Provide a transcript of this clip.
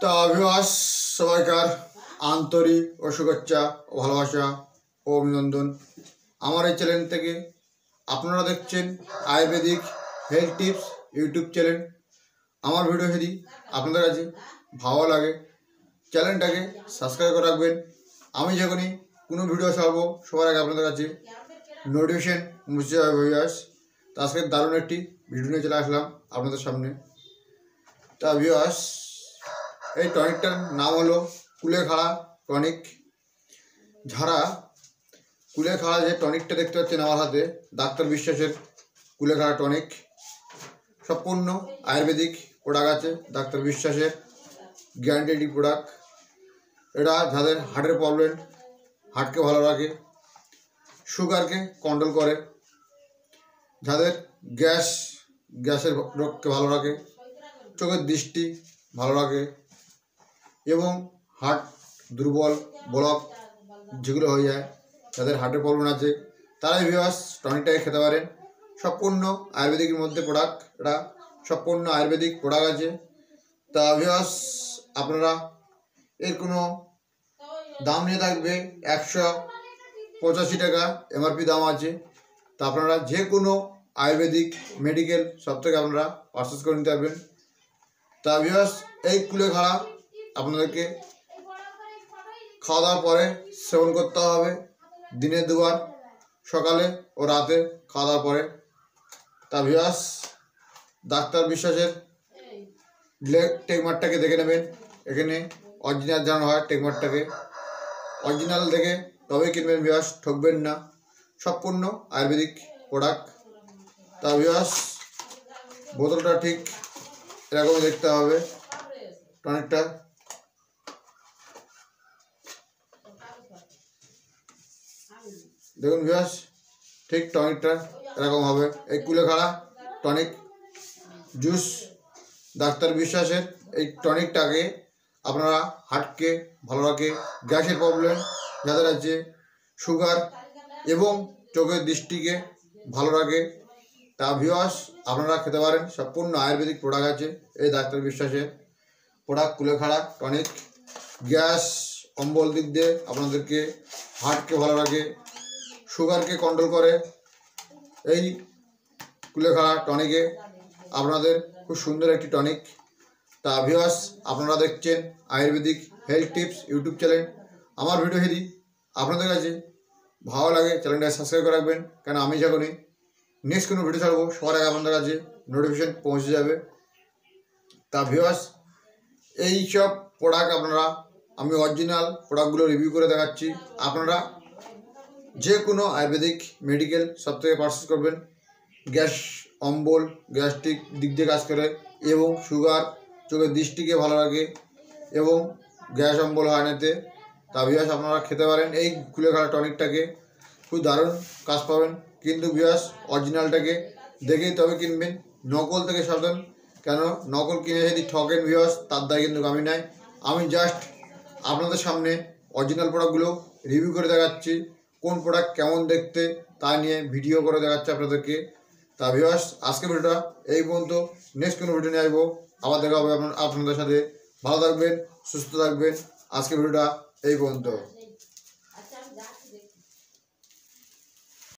তা অভিবাস সবাইকার আন্তরিক ও শুভেচ্ছা ও ভালোবাসা ও অভিনন্দন। আমার এই চ্যানেল থেকে আপনারা দেখছেন ayurvedic health tips YouTube channel আমার ভিডিও যদি আপনাদের কাছে ভালো লাগে চ্যানেলটাকে সাবস্ক্রাইব করে রাখবেন। আমি যখনই কোনো ভিডিও ছাড়বো, সবার আগে আপনাদের কাছে নোটিফিকেশন মুছে ভিউয়ার্স তো আজকে দারুণ একটি ভিডিও নিয়ে চলে আসলাম আপনাদের সামনে। তা ভিউয়ার্স এই টনিকটার নাম হলো কুলেখাড়া টনিক। যারা কুলেখাড়া যে টনিকটা দেখতে পাচ্ছেন আমার হাতে, ডাক্তার বিশ্বাসের কুলেখাড়া টনিক। সম্পূর্ণ আয়ুর্বেদিক প্রোডাক্ট আছে, ডাক্তার বিশ্বাসের গ্যারান্টেড প্রোডাক্ট। এটা যাদের হার্টের প্রবলেম হার্টকে ভালো রাখে, সুগারকে কন্ট্রোল করে। যাদের গ্যাস, গ্যাসের রোগকে ভালো রাখে, চোখের দৃষ্টি ভালো রাখে এবং হার্ট দুর্বল, ব্লক যেগুলো হয়ে যায় যাদের হার্টের প্রবলেম আছে। তারাই ভিওয়াস টনিকটাকে খেতে পারেন। সম্পূর্ণ আয়ুর্বেদিকের মধ্যে প্রোডাক্ট এটা সম্পূর্ণ আয়ুর্বেদিক প্রোডাক্ট আছে। তা ভিওয়াস আপনারা এর কোনো দাম নিয়ে থাকবে একশো পঁচাশি টাকা এমআরপি দাম আছে। তা আপনারা যে কোনো আয়ুর্বেদিক মেডিকেল সব থেকে আপনারা পারচেস করে নিতে পারবেন। তা ভিওয়াস এই কুলেখাড়া আপনাদেরকে খাওয়া দাওয়ার পরে সেবন করতে হবে দিনে দুবার, সকালে ও রাতে খাওয়া দাওয়ার পরে। তা ভিওয়াস ডাক্তার বিশ্বাসের টেকমারটাকে দেখে নেবেন। এখানে অরিজিনাল জানানো হয় টেকমারটাকে অরিজিনাল দেখে তবে কিনবেন ভিওয়াস ঠকবেন না। সম্পূর্ণ আয়ুর্বেদিক প্রোডাক্ট তা ভিওয়াস বোতলটা ঠিক এরকমই দেখতে হবে। টনিকটা দেখুন ভিওয়াস ঠিক টনিকটা এরকম হবে। এই কুলেখাড়া টনিক জুস ডাক্তার বিশ্বাসের এই টনিকটাকে আপনারা হার্টকে ভালো রাখে। গ্যাসের প্রবলেম যাদের আছে সুগার এবং চোখের দৃষ্টিকে ভালো রাখে। তা ভিওয়াস আপনারা খেতে পারেন। সম্পূর্ণ আয়ুর্বেদিক প্রোডাক্ট আছে এই ডাক্তার বিশ্বাসের। প্রোডাক্ট কুলেখাড়া টনিক, গ্যাস, অম্বল দিক দিয়ে আপনাদেরকে হার্টকে ভালো রাখে। সুগারকে কন্ট্রোল করে। এই কুলেখাড়া টনিকে আপনাদের খুব সুন্দর একটি টনিক তা ভিওয়াস আপনারা দেখছেন ayurvedic health tips YouTube channel আমার ভিডিও যদি আপনাদের কাছে ভালো লাগে চ্যানেলটা সাবস্ক্রাইব করে রাখবেন। কেন আমি যখনই নেক্সট কোনো ভিডিও ছাড়বো সবার আগে আপনাদের কাছে নোটিফিকেশন পৌঁছে যাবে। তা ভিওয়াস এই সব প্রোডাক্ট আপনারা, আমি অরিজিনাল প্রোডাক্টগুলো রিভিউ করে দেখাচ্ছি। আপনারা যে কোনো আয়ুর্বেদিক মেডিকেল সব থেকে পারচেস করবেন। গ্যাস, অম্বল গ্যাস্ট্রিক দিক দিয়ে কাজ করে এবং সুগার চোখের দৃষ্টিকে ভালো রাখে এবং গ্যাস, অম্বল হয় নাতে তা বিয়াস আপনারা খেতে পারেন, এই কুলেখাড়া টনিকটাকে খুব দারুণ কাজ পাবেন। কিন্তু বিয়াস অরিজিনালটাকে দেখেই তবে কিনবেন। নকল থেকে সাবধান কেন? নকল কিনে যদি ঠকেন বিয়াস তার দায় কিন্তু আমি নাই। আমি জাস্ট আপনাদের সামনে অরিজিনাল প্রোডাক্টগুলো রিভিউ করে দেখাচ্ছি। কোন প্রোডাক্ট কেমন দেখতে তা নিয়ে ভিডিও করে দেখাচ্ছে আপনাদেরকে। তা ভিওয়াস আজকে ভিডিওটা এই পর্যন্ত। নেক্সট কোনো ভিডিও নিয়ে আসব। আবার দেখা হবে আপনাদের সাথে। ভালো থাকবেন, সুস্থ থাকবেন। আজকে ভিডিওটা এই পর্যন্ত।